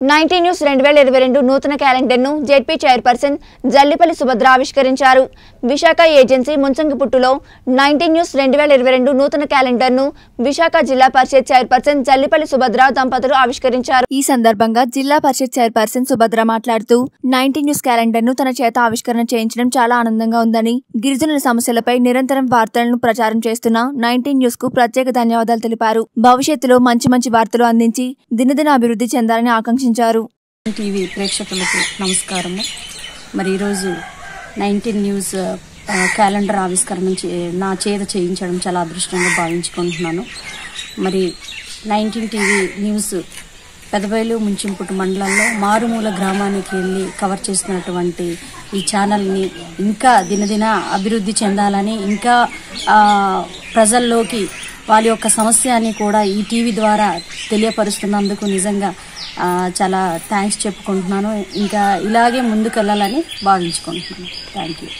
Ninety news రెండు వేల ఇరవై రెండు నూతన క్యాలెండర్ను జెడ్పీ చైర్పర్సన్ జల్లిపల్లి సుభద్ర ఆవిష్కరించారు. విశాఖ ఏజెన్సీ ముంచంగిపుట్టులో నైన్టీ న్యూస్ రెండు వేల ఇరవై రెండు నూతన క్యాలెండర్ను విశాఖ జిల్లా పరిషత్ చైర్పర్సన్ జల్లిపల్లి సుభద్ర దంపతులు ఆవిష్కరించారు. ఈ సందర్భంగా జిల్లా పరిషత్ చైర్పర్సన్ సుభద్ర మాట్లాడుతూ నైన్టీ న్యూస్ క్యాలెండర్ను తన చేత ఆవిష్కరణ చేయించడం చాలా ఆనందంగా ఉందని గిరిజనుల సమస్యలపై నిరంతరం వార్తలను ప్రచారం చేస్తున్న నైన్టీన్ న్యూస్కు ప్రత్యేక ధన్యవాదాలు తెలిపారు. భవిష్యత్తులో మంచి మంచి వార్తలు అందించి దినదిన అభివృద్ధి చెందాలని ఆకాంక్షించారు టీవీ ప్రేక్షకులకు నమస్కారము. మరి ఈరోజు నైన్టీన్ న్యూస్ క్యాలెండర్ ఆవిష్కరణ చే- నా చేత చేయించడం చాలా అదృష్టంగా భావించుకుంటున్నాను. మరి nineteen TV news Pedabayalu Munchingputtu మండలంలో మారుమూల గ్రామానికి వెళ్ళి కవర్ చేసినటువంటి ఈ ఛానల్ని ఇంకా దినదిన అభివృద్ధి చెందాలని ఇంకా ప్రజల్లోకి వాళ్ళ యొక్క సమస్యని కూడా ఈ టీవీ ద్వారా తెలియపరుస్తున్నందుకు నిజంగా చాలా థ్యాంక్స్ చెప్పుకుంటున్నాను. ఇంకా ఇలాగే ముందుకెళ్ళాలని భావించుకుంటున్నాను. Thank you